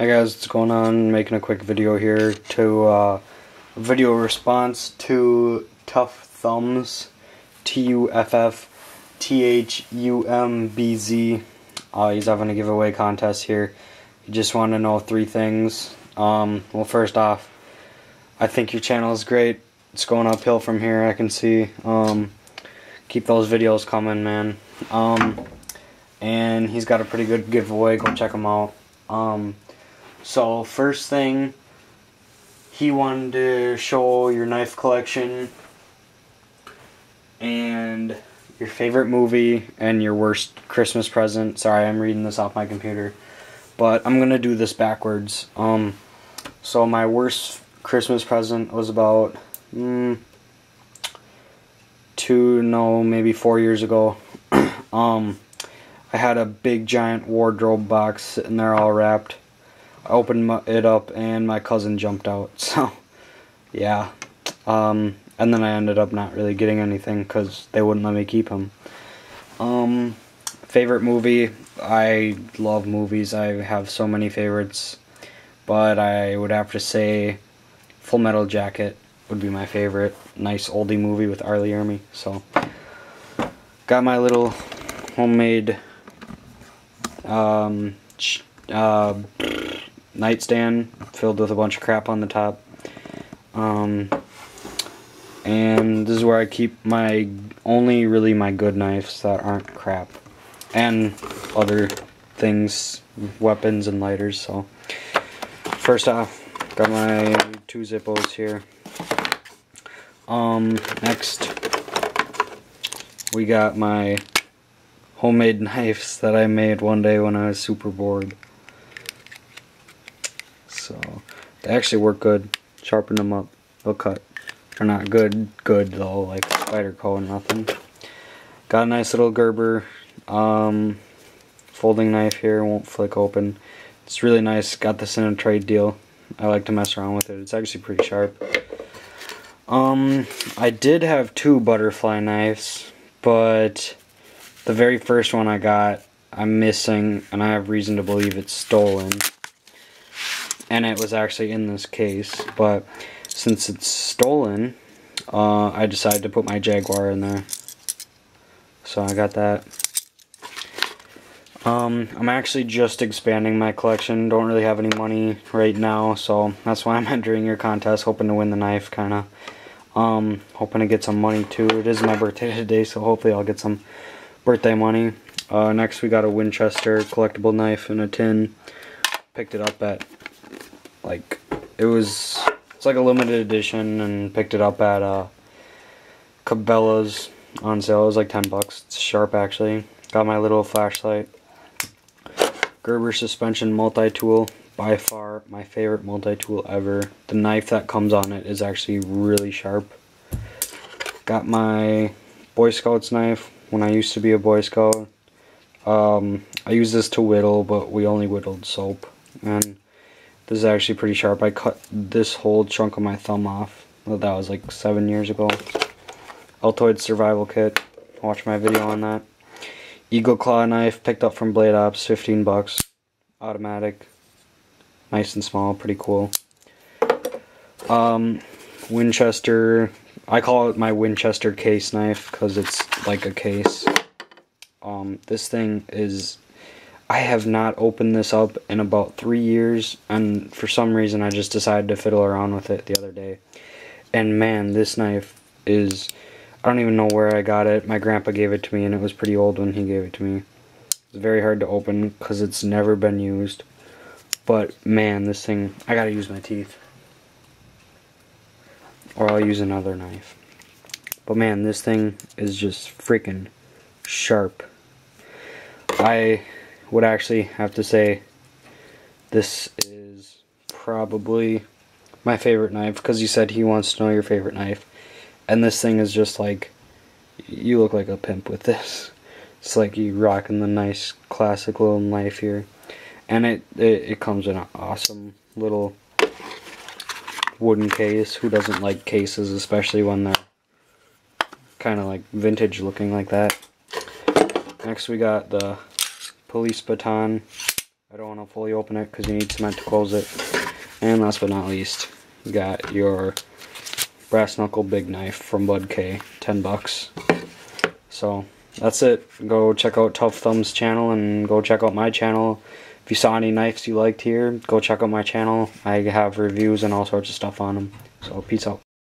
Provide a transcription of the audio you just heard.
Hi guys, what's going on? Making a quick video here to uh, video response to TuffThumbz, T U F F T H U M B Z. Uh, he's having a giveaway contest here. He just wanted to know three things. Um, well, first off, I think your channel is great. It's going uphill from here. I can see. Um, keep those videos coming, man. Um, and he's got a pretty good giveaway. Go check him out. Um, so first thing, he wanted to show your knife collection and your favorite movie and your worst Christmas present. Sorry, I'm reading this off my computer, but I'm gonna do this backwards. Um, so my worst Christmas present was about mm, two, no, maybe four years ago. um, I had a big giant wardrobe box sitting there all wrapped I opened it up and my cousin jumped out. So, yeah. Um, and then I ended up not really getting anything because they wouldn't let me keep him. Um, favorite movie? I love movies. I have so many favorites. But I would have to say Full Metal Jacket would be my favorite. Nice oldie movie with R. Lee Ermey. So, got my little homemade um, uh, nightstand filled with a bunch of crap on the top. Um, and this is where I keep my only really my good knives that aren't crap, and other things, weapons and lighters. So first off, got my two Zippos here. Um, next we got my homemade knives that I made one day when I was super bored. So they actually work good. Sharpen them up. They'll cut. They're not good, good though, like Spyderco and nothing. Got a nice little Gerber um, folding knife here. Won't flick open. It's really nice. Got this in a trade deal. I like to mess around with it. It's actually pretty sharp. Um, I did have two butterfly knives, but the very first one I got, I'm missing, and I have reason to believe it's stolen and it was actually in this case but since it's stolen uh, I decided to put my Jaguar in there. So I got that. Um, I'm actually just expanding my collection. Don't really have any money right now so that's why I'm entering your contest hoping to win the knife kinda. Um, hoping to get some money too. It is my birthday today so hopefully I'll get some birthday money. Uh, next we got a Winchester collectible knife in a tin. Picked it up at like it was it's like a limited edition and picked it up at uh Cabela's on sale. It was like 10 bucks. It's sharp actually. Got my little flashlight. Gerber suspension multi-tool. By far my favorite multi-tool ever. The knife that comes on it is actually really sharp. Got my Boy Scouts knife when I used to be a Boy Scout. Um, I use this to whittle, but we only whittled soap. And this is actually pretty sharp. I cut this whole chunk of my thumb off. That was like seven years ago. Altoid survival kit. Watch my video on that. Eagle claw knife picked up from Blade Ops, 15 bucks. Automatic. Nice and small, pretty cool. Um, Winchester. I call it my Winchester case knife because it's like a case. Um, this thing is I have not opened this up in about three years, and for some reason I just decided to fiddle around with it the other day. And man, this knife is, I don't even know where I got it. My grandpa gave it to me, and it was pretty old when he gave it to me. It's very hard to open because it's never been used. But man, this thing, I gotta use my teeth. Or I'll use another knife. But man, this thing is just freaking sharp. I would actually have to say this is probably my favorite knife because you said he wants to know your favorite knife. And this thing is just like, you look like a pimp with this. It's like you rocking the nice classic little knife here. And it, it, it comes in an awesome little wooden case. Who doesn't like cases, especially when they're kind of like vintage looking like that. Next we got the police baton. I don't want to fully open it because you need cement to close it. And last but not least, you got your brass knuckle big knife from BudK, 10 bucks. So that's it. Go check out TuffThumbz channel and go check out my channel. If you saw any knives you liked here, go check out my channel. I have reviews and all sorts of stuff on them. So peace out.